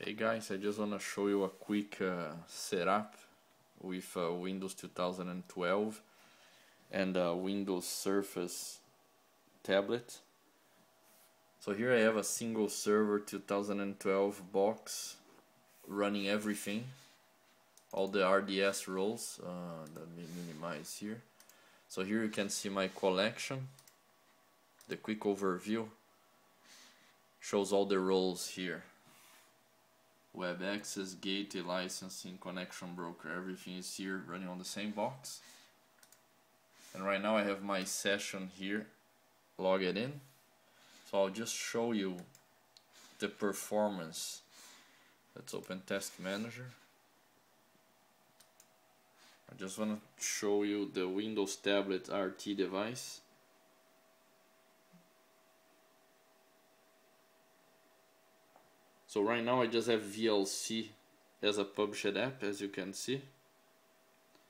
Hey guys, I just want to show you a quick uh, setup with uh, Windows 2012 and Windows Surface tablet. So here I have a single server 2012 box running everything, all the RDS roles, uh, let me minimize here. So here you can see my collection, the quick overview shows all the roles here web access, gateway licensing, connection broker, everything is here running on the same box. And right now I have my session here logged in. So I'll just show you the performance. Let's open Task Manager. I just want to show you the Windows Tablet RT device. So right now I just have VLC as a published app as you can see.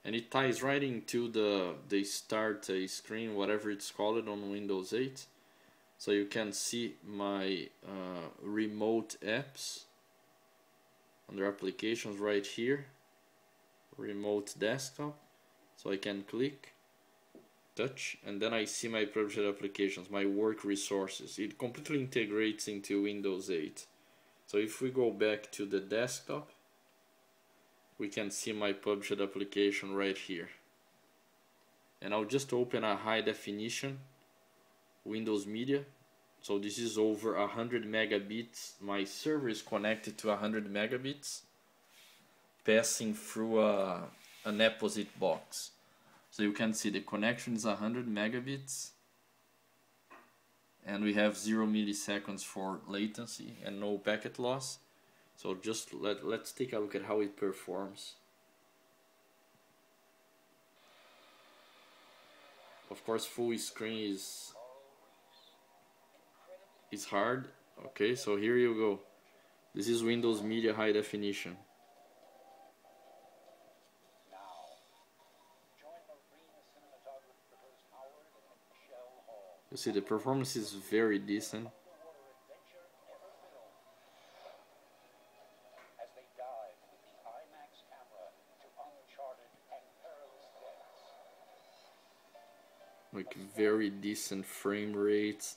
And it ties right into the, the start uh, screen whatever it's called on Windows 8 so you can see my uh, remote apps under applications right here. Remote desktop. So I can click touch and then I see my published applications my work resources. It completely integrates into Windows 8 so if we go back to the desktop, we can see my published application right here. And I'll just open a high definition Windows Media. So this is over 100 megabits. My server is connected to 100 megabits passing through a, an apposite box. So you can see the connection is 100 megabits and we have 0 milliseconds for latency and no packet loss. So just let, let's take a look at how it performs. Of course full screen is is hard. Okay so here you go. This is Windows Media High Definition You see the performance is very decent. Like very decent frame rates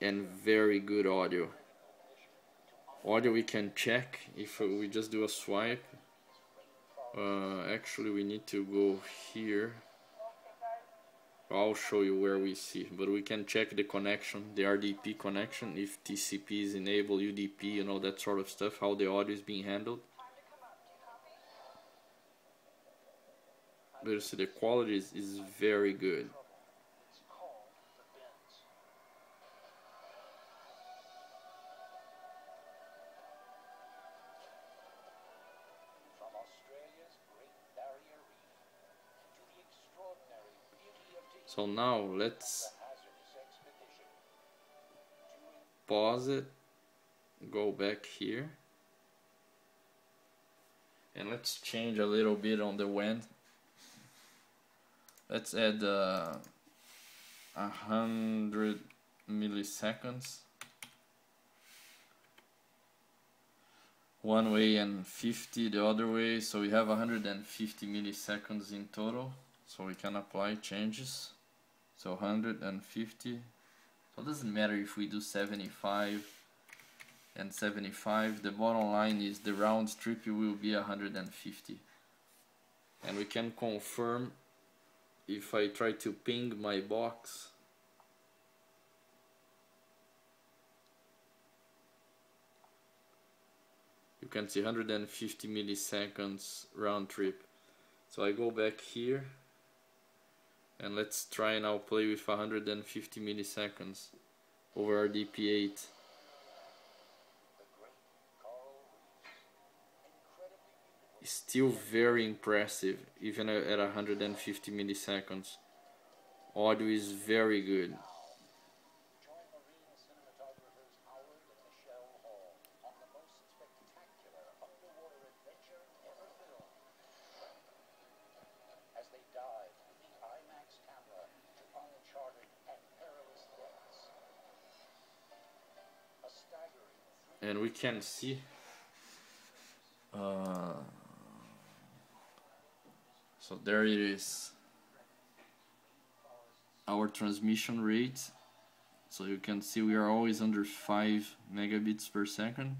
and very good audio. Audio we can check if we just do a swipe. Uh, actually we need to go here I'll show you where we see but we can check the connection the RDP connection if TCP is enabled UDP you know that sort of stuff how the audio is being handled. But you see the quality is, is very good So now let's pause it, go back here, and let's change a little bit on the WAN. Let's add uh, a uh, hundred milliseconds. One way and 50 the other way. So we have 150 milliseconds in total. So we can apply changes so 150 so it doesn't matter if we do 75 and 75 the bottom line is the round trip will be 150 and we can confirm if I try to ping my box. You can see 150 milliseconds round trip. So I go back here and let's try now play with 150 milliseconds over RDP8 still very impressive even at 150 milliseconds. Audio is very good and we can see Uh, so there it is. Our transmission rate. So you can see we are always under 5 megabits per second.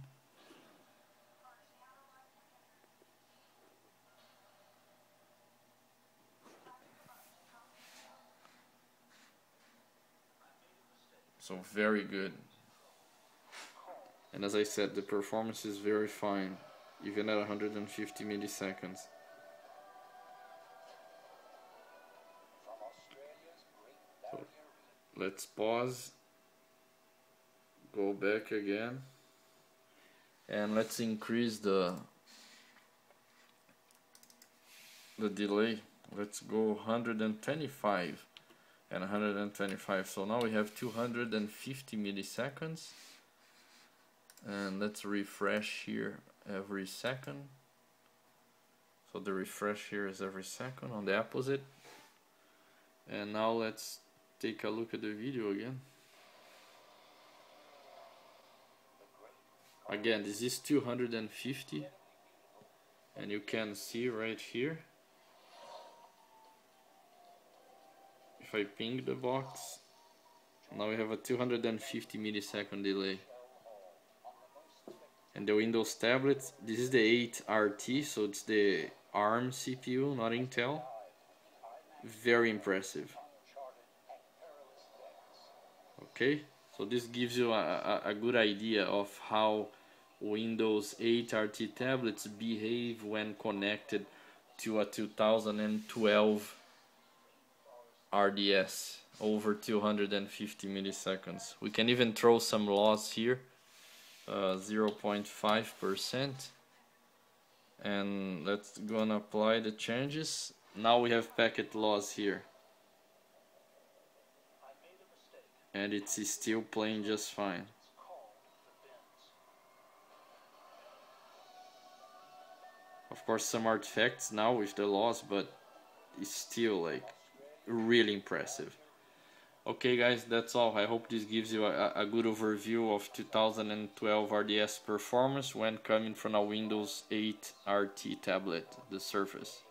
So very good. And as I said, the performance is very fine, even at 150 milliseconds. So let's pause, go back again, and let's increase the the delay. Let's go 125 and 125 so now we have 250 milliseconds and let's refresh here every second. So the refresh here is every second on the Apposite. And now let's take a look at the video again. Again this is 250 and you can see right here. If I ping the box now we have a 250 millisecond delay and the Windows tablets this is the 8 RT so it's the ARM CPU not Intel. Very impressive. Okay so this gives you a, a, a good idea of how Windows 8 RT tablets behave when connected to a 2012 RDS over 250 milliseconds. We can even throw some loss here, 0.5%. Uh, and let's gonna apply the changes. Now we have packet loss here. And it's still playing just fine. Of course some artifacts now with the loss, but it's still like really impressive. Okay guys, that's all. I hope this gives you a, a good overview of 2012 RDS performance when coming from a Windows 8 RT tablet, the Surface.